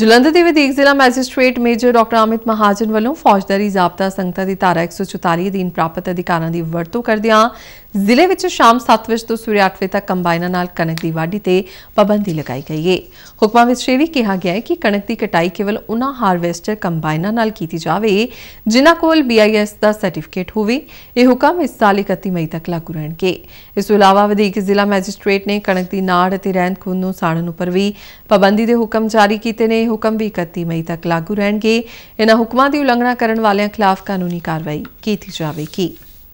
ਜਲੰਧਰ ਦੇ ਵਧੀਕ ਜ਼ਿਲ੍ਹਾ magistrate major doctor Amit Mahajan ਵੱਲੋਂ ਫੌਜਦਾਰੀ ਜ਼ਾਬਤਾ ਸੰਗਤਾਂ ਦੀ ਧਾਰਾ 144 ਅਧੀਨ ਪ੍ਰਾਪਤ ਅਧਿਕਾਰਾਂ ਦੀ ਵਰਤੋਂ ਕਰਦਿਆਂ ਜ਼ਿਲ੍ਹੇ ਵਿੱਚ ਸ਼ਾਮ 7 ਵਜੇ ਤੋਂ ਸਵੇਰੇ 8 ਵਜੇ ਤੱਕ ਕੰਬਾਈਨਾਂ ਨਾਲ ਕਣਕ ਦੀ ਵਾਢੀ ਤੇ ਪਾਬੰਦੀ ਲਗਾਈ ਗਈ ਹੈ ਹੁਕਮਾਂ ਵਿੱਚ ਇਹ ਵੀ ਕਿਹਾ ਗਿਆ ਹੈ ਕਿ ਕਣਕ ਦੀ ਕਟਾਈ ਕੇਵਲ ਉਹਨਾਂ ਹਾਰਵੈਸਟਰ ਕੰਬਾਈਨਾਂ ਨਾਲ ਕੀਤੀ ਜਾਵੇ ਜਿਨ੍ਹਾਂ ਕੋਲ BIS ਦਾ ਸਰਟੀਫਿਕੇਟ ਹੋਵੇ। ਇਹ ਹੁਕਮ ਇਸ ਸਾਲ 31 ਮਈ ਤੱਕ ਲਾਗੂ ਰਹਿਣਗੇ। ਇਸ ਤੋਂ ਇਲਾਵਾ ਵਧੀਕ ਜ਼ਿਲ੍ਹਾ ਮੈਜਿਸਟ੍ਰੇਟ ਨੇ ਕਣਕ ਦੀ ਨਾੜ ਅਤੇ ਰਹਿੰਦ ਖੂੰਹਦ ਨੂੰ ਸਾੜਨ ਉੱਪਰ ਵੀ ਪਾਬੰਦੀ ਦੇ ਹੁਕਮ ਜਾਰੀ ਕੀਤੇ ਨੇ। ਹੁਕਮ ਵੀ 31 ਮਈ ਤੱਕ ਲਾਗੂ ਰਹਿਣਗੇ। ਇਹਨਾਂ ਹੁਕਮਾਂ ਦੀ ਉਲੰਘਣਾ ਕਰਨ ਵਾਲਿਆਂ ਖਿਲਾਫ ਕਾਨੂੰਨੀ ਕਾਰਵਾਈ ਕੀਤੀ ਜਾਵੇਗੀ।